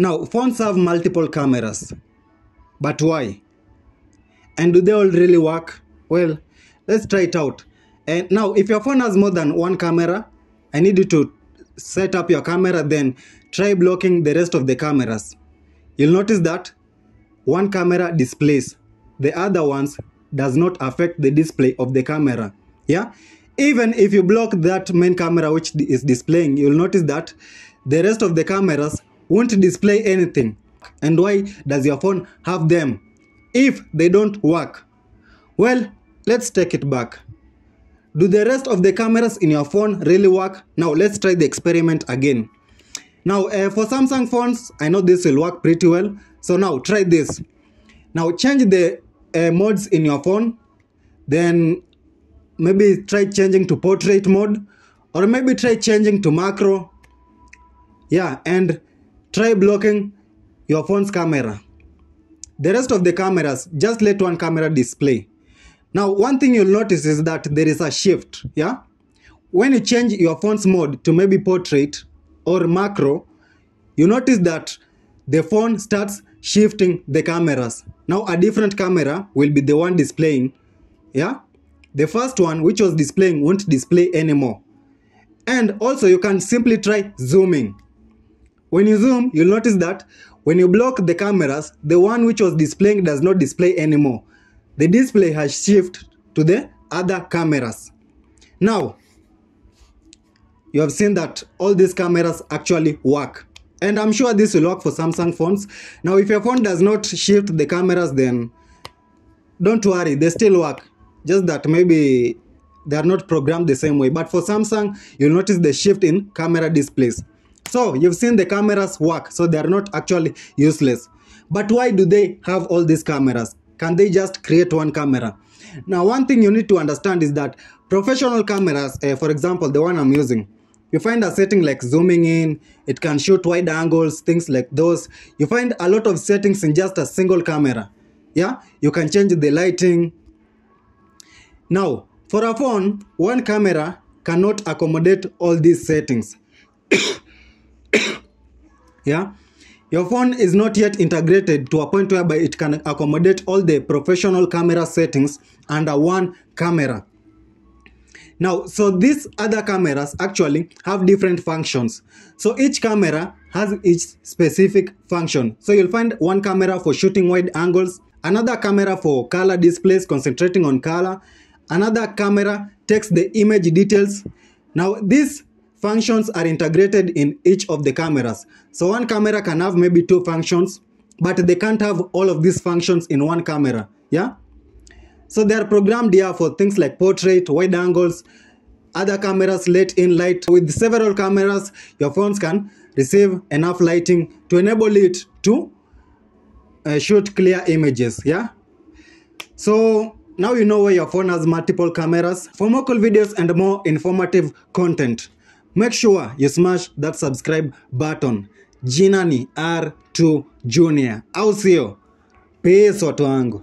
Now, phones have multiple cameras. But why? And do they all really work? Well, let's try it out. And now, if your phone has more than one camera, I need you to set up your camera, then try blocking the rest of the cameras. You'll notice that one camera displays, the other ones does not affect the display of the camera. Yeah? Even if you block that main camera which is displaying, you'll notice that the rest of the cameras won't display anything. And why does your phone have them if they don't work? Well, let's take it back. Do the rest of the cameras in your phone really work? Now let's try the experiment again. Now uh, for Samsung phones, I know this will work pretty well. So now try this. Now change the uh, modes in your phone. Then maybe try changing to portrait mode or maybe try changing to macro. Yeah, and try blocking your phone's camera. The rest of the cameras, just let one camera display. Now, one thing you'll notice is that there is a shift, yeah? When you change your phone's mode to maybe portrait or macro, you notice that the phone starts shifting the cameras. Now, a different camera will be the one displaying, yeah? The first one, which was displaying, won't display anymore. And also, you can simply try zooming. When you zoom, you'll notice that when you block the cameras, the one which was displaying does not display anymore. The display has shifted to the other cameras. Now, you have seen that all these cameras actually work. And I'm sure this will work for Samsung phones. Now, if your phone does not shift the cameras, then don't worry, they still work. Just that maybe they are not programmed the same way. But for Samsung, you'll notice the shift in camera displays. So you've seen the cameras work, so they are not actually useless. But why do they have all these cameras? Can they just create one camera? Now, one thing you need to understand is that professional cameras, uh, for example, the one I'm using, you find a setting like zooming in, it can shoot wide angles, things like those. You find a lot of settings in just a single camera. Yeah, you can change the lighting. Now, for a phone, one camera cannot accommodate all these settings. yeah? Your phone is not yet integrated to a point whereby it can accommodate all the professional camera settings under one camera. Now so these other cameras actually have different functions. So each camera has its specific function. So you'll find one camera for shooting wide angles another camera for color displays concentrating on color another camera takes the image details. Now these functions are integrated in each of the cameras. So one camera can have maybe two functions, but they can't have all of these functions in one camera. Yeah? So they are programmed here for things like portrait, wide angles, other cameras let in light. With several cameras, your phones can receive enough lighting to enable it to uh, shoot clear images. Yeah? So now you know why your phone has multiple cameras. For more cool videos and more informative content, make sure you smash that subscribe button. Jina ni R2 Junior, au sio? Peace watu wangu.